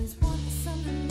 always want something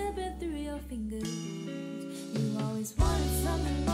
slipping through your fingers. You always wanted something.